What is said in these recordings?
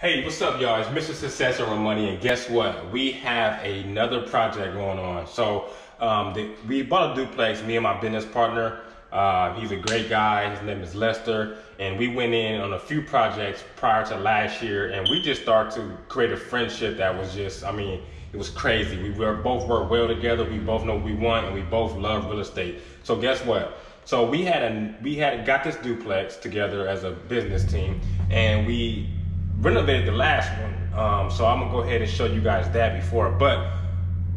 Hey, what's up, y'all? It's Mr. Success Over Money, and guess what? We have another project going on. So, um, the, we bought a duplex. Me and my business partner. Uh, he's a great guy. His name is Lester, and we went in on a few projects prior to last year, and we just started to create a friendship that was just, I mean, it was crazy. We were both work well together. We both know what we want, and we both love real estate. So, guess what? So we had a we had got this duplex together as a business team, and we renovated the last one. Um, so I'm gonna go ahead and show you guys that before. But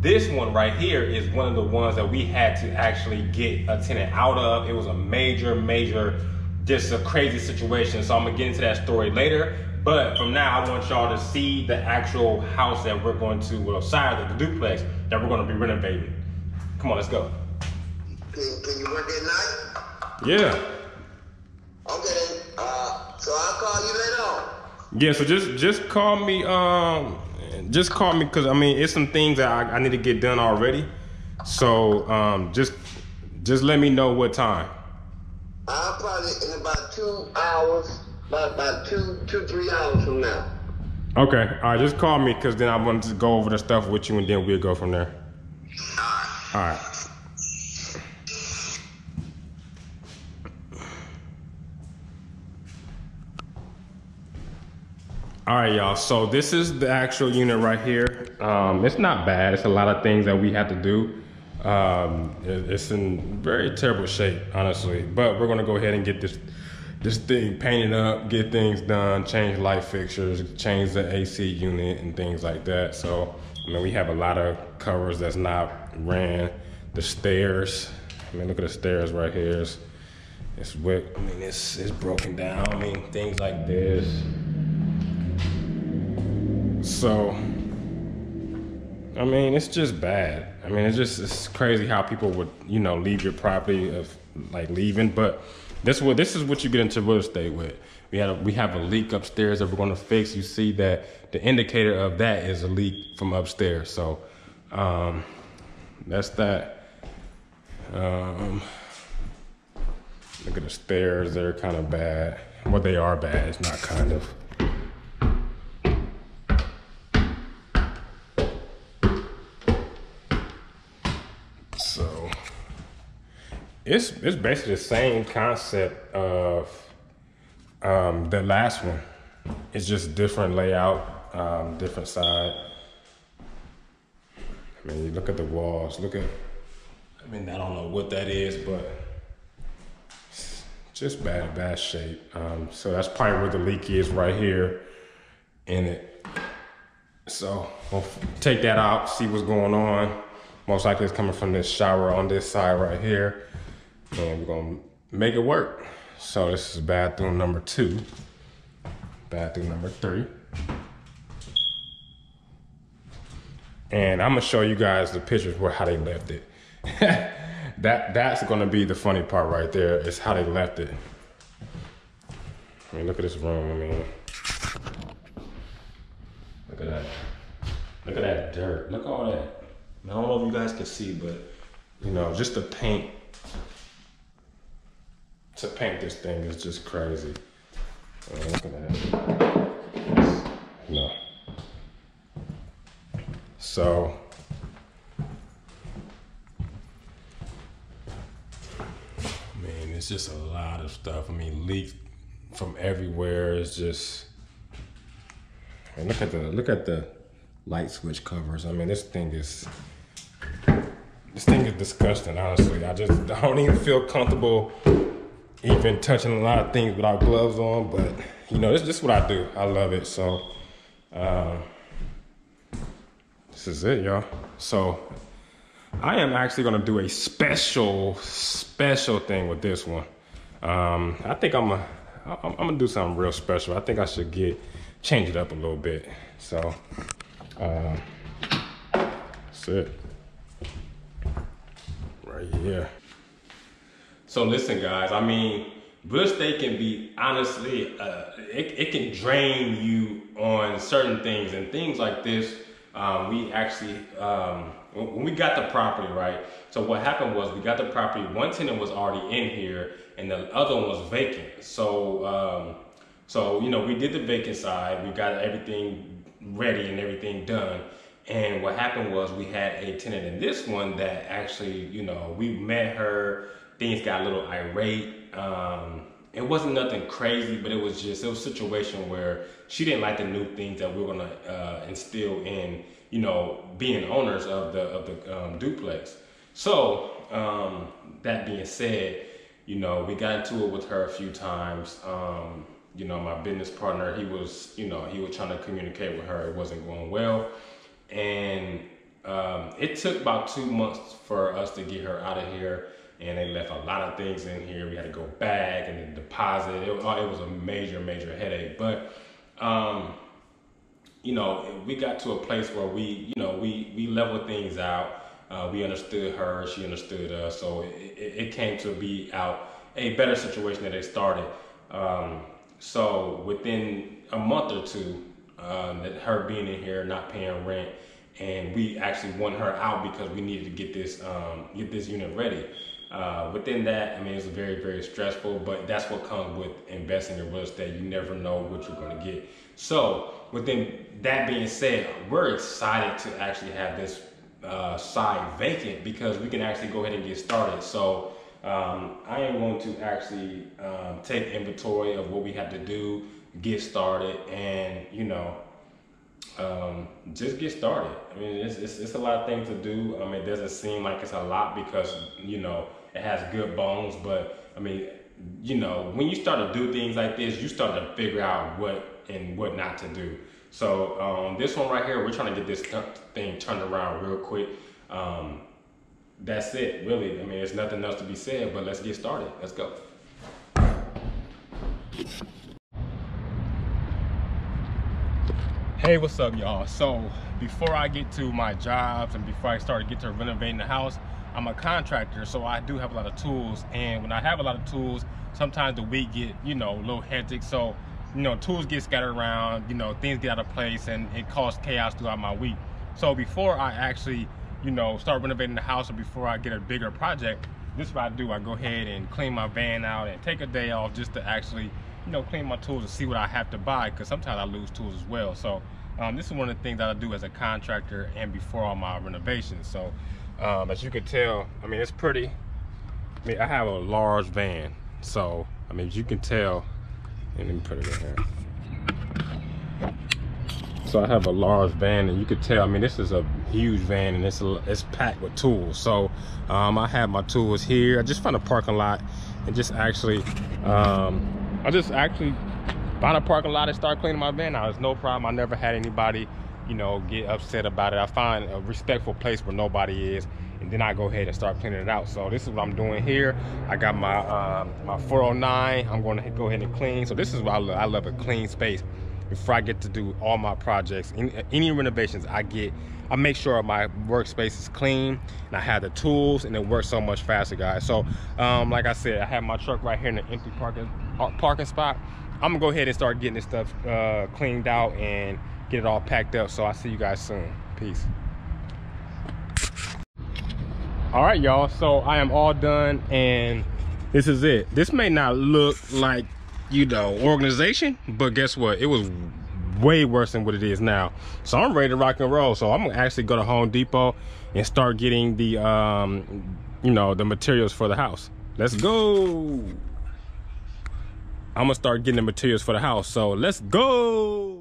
this one right here is one of the ones that we had to actually get a tenant out of. It was a major, major, just a crazy situation. So I'm gonna get into that story later. But from now, I want y'all to see the actual house that we're going to, well, side of the duplex that we're gonna be renovating. Come on, let's go. Can, can you work at night? Yeah. Okay. Yeah, so just just call me. Um, just call me because I mean it's some things that I, I, need to get done already. So um, just just let me know what time. I'll probably in about two hours, about about two two three hours from now. Okay, all right. Just call me because then I want to go over the stuff with you and then we'll go from there. All right. All right. All right, y'all. So this is the actual unit right here. Um, it's not bad. It's a lot of things that we have to do. Um, it, it's in very terrible shape, honestly. But we're gonna go ahead and get this this thing painted up, get things done, change light fixtures, change the AC unit and things like that. So I mean, we have a lot of covers that's not ran. The stairs. I mean, look at the stairs right here. It's, it's wet. I mean, it's it's broken down. I mean, things like this. So, I mean, it's just bad. I mean, it's just it's crazy how people would you know leave your property of like leaving, but this what this is what you get into real estate with. We had a, we have a leak upstairs that we're going to fix. You see that the indicator of that is a leak from upstairs. So, um, that's that. Um, look at the stairs; they're kind of bad. Well, they are bad. It's not kind of. It's it's basically the same concept of um, the last one. It's just different layout, um, different side. I mean, you look at the walls. Look at. I mean, I don't know what that is, but just bad, bad shape. Um, so that's probably where the leak is right here in it. So we'll take that out, see what's going on. Most likely it's coming from this shower on this side right here and we're gonna make it work. So this is bathroom number two, bathroom number three. And I'm gonna show you guys the pictures where how they left it. that that's gonna be the funny part right there, is how they left it. I mean, look at this room, I mean. Look at that. Look at that dirt. Look at all that. I don't know if you guys can see, but you know, just the paint to paint this thing is just crazy. Uh, that. No. So, man, it's just a lot of stuff. I mean, leaks from everywhere. It's just, mean, look at the look at the light switch covers. I mean, this thing is this thing is disgusting. Honestly, I just I don't even feel comfortable even touching a lot of things without gloves on, but you know, this, this is what I do. I love it. So, uh, this is it, y'all. So, I am actually gonna do a special, special thing with this one. Um, I think I'm gonna, I'm, I'm gonna do something real special. I think I should get, change it up a little bit. So, uh, that's it. Right here. So listen, guys. I mean, real estate can be honestly, uh, it, it can drain you on certain things and things like this. Um, we actually, um, when we got the property, right? So what happened was we got the property. One tenant was already in here, and the other one was vacant. So, um, So, you know, we did the vacant side, we got everything ready and everything done. And what happened was we had a tenant in this one that actually, you know, we met her, things got a little irate. Um, it wasn't nothing crazy, but it was just, it was a situation where she didn't like the new things that we were gonna uh, instill in, you know, being owners of the, of the um, duplex. So, um, that being said, you know, we got into it with her a few times. Um, you know, my business partner, he was, you know, he was trying to communicate with her. It wasn't going well. And um, it took about two months for us to get her out of here. And they left a lot of things in here. We had to go back and then deposit. It, it was a major, major headache. But, um, you know, we got to a place where we, you know, we, we leveled things out. Uh, we understood her, she understood us. So it, it, came to be out a better situation than it started. Um, so within a month or two, um, that her being in here, not paying rent, and we actually want her out because we needed to get this um, get this unit ready. Uh, within that, I mean, it's very, very stressful, but that's what comes with investing in real estate. You never know what you're going to get. So, within that being said, we're excited to actually have this uh, side vacant because we can actually go ahead and get started. So, um, I am going to actually um, take inventory of what we have to do, get started, and you know, um, just get started. I mean, it's, it's, it's, a lot of things to do. I mean, it doesn't seem like it's a lot because, you know, it has good bones, but I mean, you know, when you start to do things like this, you start to figure out what and what not to do. So um, this one right here, we're trying to get this thing turned around real quick. Um, that's it, really. I mean, there's nothing else to be said, but let's get started. Let's go. Hey, what's up, y'all? So, before I get to my jobs and before I start to get to renovating the house, I'm a contractor, so I do have a lot of tools. And when I have a lot of tools, sometimes the week get, you know, a little hectic. So, you know, tools get scattered around, you know, things get out of place and it causes chaos throughout my week. So before I actually you know, start renovating the house or before I get a bigger project, this is what I do. I go ahead and clean my van out and take a day off just to actually, you know, clean my tools and see what I have to buy because sometimes I lose tools as well. So um, this is one of the things that I do as a contractor and before all my renovations. So um, as you can tell, I mean, it's pretty, I mean, I have a large van. So, I mean, as you can tell, and let me put it in here. So I have a large van and you could tell, I mean, this is a huge van and it's, it's packed with tools. So um, I have my tools here. I just found a parking lot and just actually, um, I just actually found a parking lot and start cleaning my van out. It's no problem. I never had anybody, you know, get upset about it. I find a respectful place where nobody is and then I go ahead and start cleaning it out. So this is what I'm doing here. I got my uh, my 409. I'm going to go ahead and clean. So this is what I love. I love a clean space before I get to do all my projects. Any, any renovations I get, I make sure my workspace is clean and I have the tools and it works so much faster, guys. So, um, like I said, I have my truck right here in the empty parking uh, parking spot. I'm gonna go ahead and start getting this stuff uh, cleaned out and get it all packed up. So I'll see you guys soon. Peace. All right, y'all. So I am all done and this is it. This may not look like you know, organization. But guess what? It was way worse than what it is now. So I'm ready to rock and roll. So I'm gonna actually go to Home Depot and start getting the, um, you know, the materials for the house. Let's go. I'm gonna start getting the materials for the house. So let's go.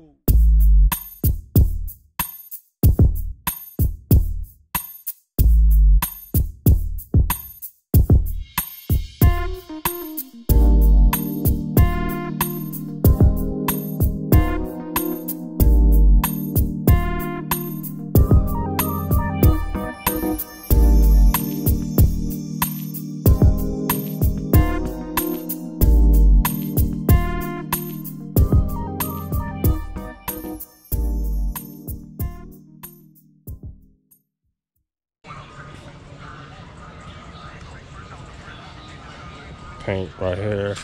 Paint right here.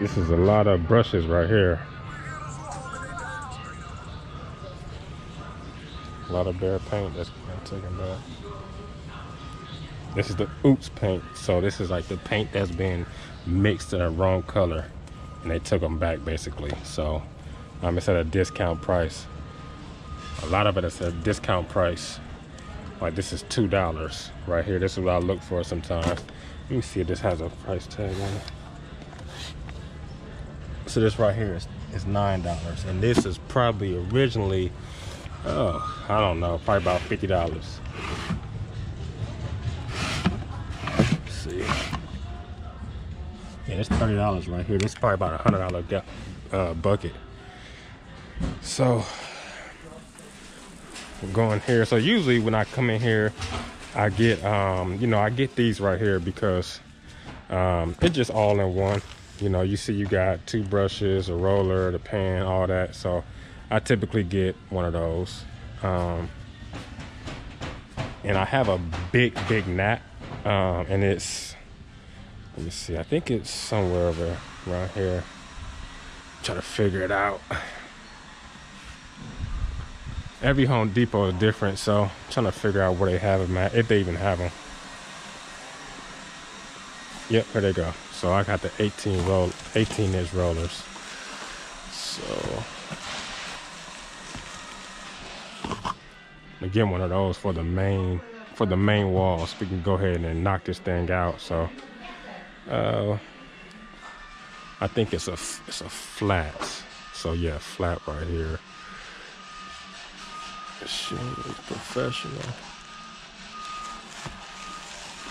This is a lot of brushes right here. A lot of Behr paint that's taken back. This is the oops paint. So this is like the paint that's been mixed in a wrong color. and they took them back basically. So um, it's at a discount price. A lot of it is a discount price. Like this is two dollars right here. This is what I look for sometimes. Let me see if this has a price tag on it. So this right here is, is nine dollars, and this is probably originally, oh, I don't know, probably about fifty dollars. See, yeah, it's thirty dollars right here. This is probably about a hundred dollar uh, bucket. So going here. So usually when I come in here, I get um, you know, I get these right here because um, it's just all in one. You know, you see you got two brushes, a roller, the pan, all that. So I typically get one of those. Um, and I have a big, big gnat. Um, and it's, let me see, I think it's somewhere over around here. Try to figure it out every Home Depot is different, so I'm trying to figure out where they have them at, if they even have them. Yep, there they go. So I got the 18 roll, 18 inch rollers. So again, one of those for the main for the main walls. We can go ahead and knock this thing out. So uh, I think it's a it's a flat. So yeah, flat right here. Is professional.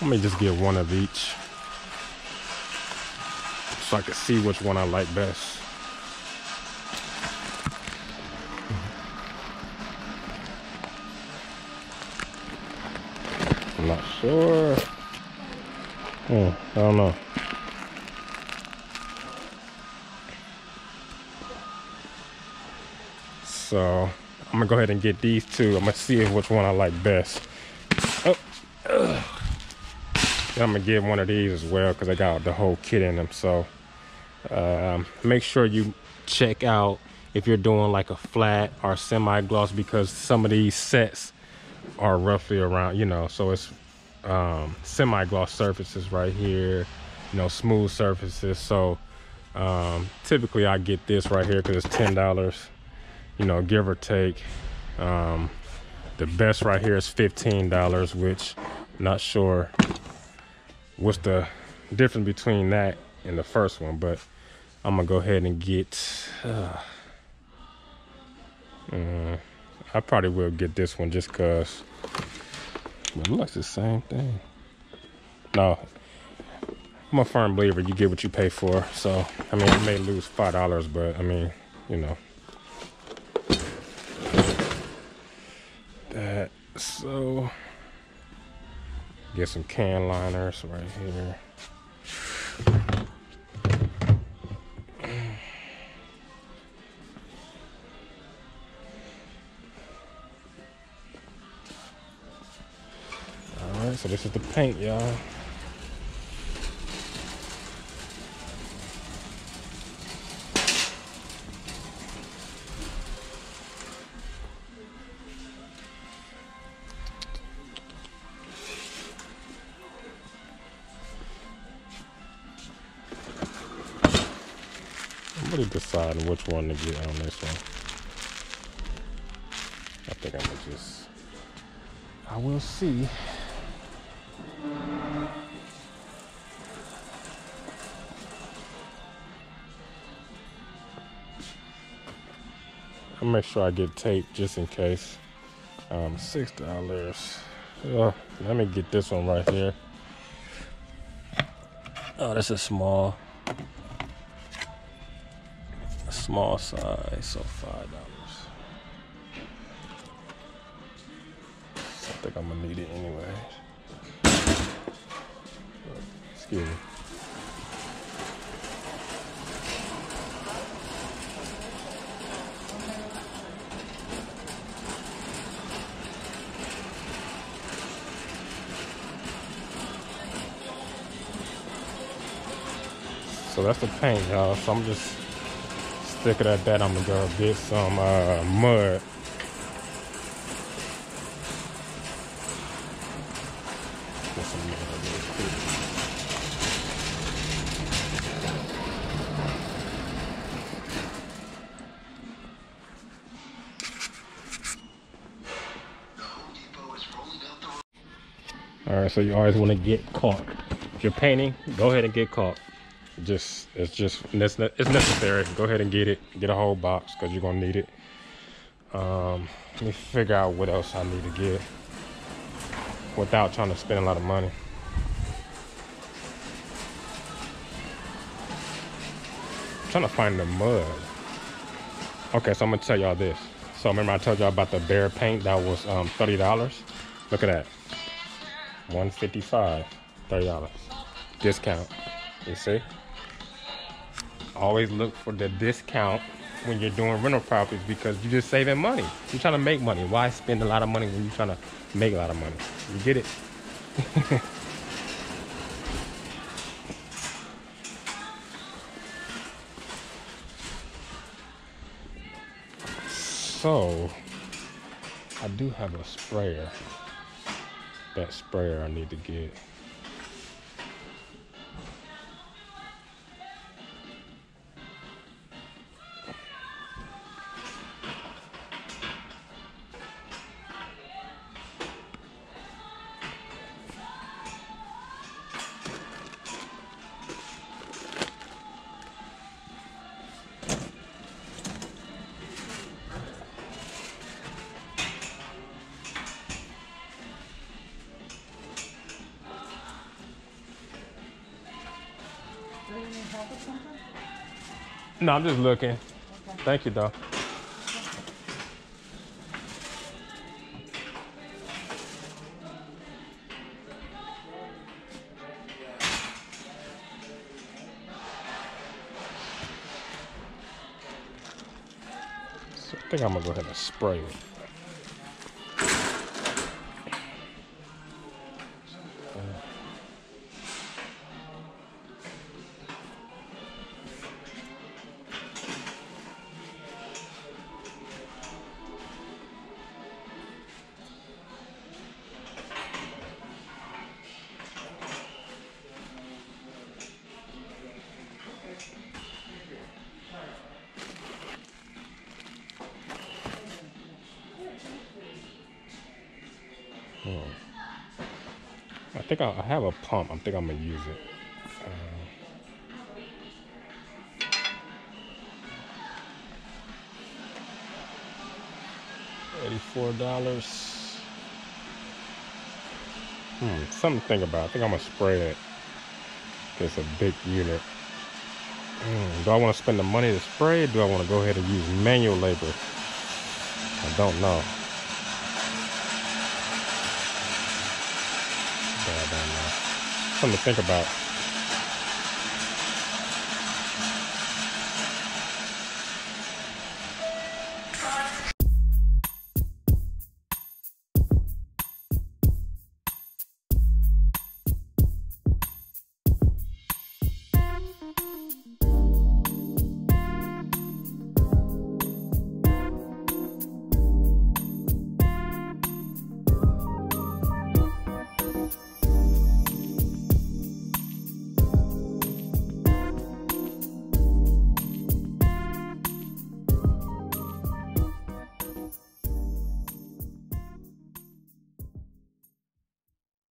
Let me just get one of each. So I can see which one I like best. I'm not sure. Hmm, I don't know. So I'm gonna go ahead and get these two. I'm gonna see which one I like best. Oh, ugh. I'm gonna get one of these as well because I got the whole kit in them. So um, make sure you check out if you're doing like a flat or semi-gloss because some of these sets are roughly around, you know, so it's um, semi-gloss surfaces right here, you know, smooth surfaces. So um, typically I get this right here because it's $10 you know, give or take. Um, the best right here is $15, which not sure what's the difference between that and the first one, but I'm gonna go ahead and get, uh, uh, I probably will get this one just cause it looks the same thing. No, I'm a firm believer you get what you pay for. So, I mean, I may lose $5, but I mean, you know, that. So, get some can liners right here. All right, so this is the paint, y'all. Deciding which one to get on this one. I think I'm gonna just, I will see. I'll make sure I get tape just in case. Um, six dollars. Oh, let me get this one right here. Oh, this is small small size, so five dollars. I think I'm gonna need it anyway. Excuse me. So that's the paint, y'all. So I'm just Figured at that I'm gonna go get some uh, mud. All right, so you always want to get caulk. If you're painting, go ahead and get caulk. Just it's just it's necessary. Go ahead and get it. Get a whole box because you're gonna need it. Um, let me figure out what else I need to get without trying to spend a lot of money. I'm trying to find the mud. Okay, so I'm gonna tell y'all this. So remember I told y'all about the Behr paint that was um, $30? Look at that. 155 $30. Discount. You see? Always look for the discount when you're doing rental properties because you're just saving money. You're trying to make money. Why spend a lot of money when you're trying to make a lot of money? You get it? so, I do have a sprayer. That sprayer I need to get. No, I'm just looking. Okay. Thank you, though. I think I'm gonna go ahead and spray it. Think I, I, have a pump. I think I'm gonna use it. Uh, Eighty-four dollars. Hmm, something to think about. I think I'm gonna spray it. It's a big unit. Hmm, do I want to spend the money to spray it? do I want to go ahead and use manual labor? I don't know. Something to think about.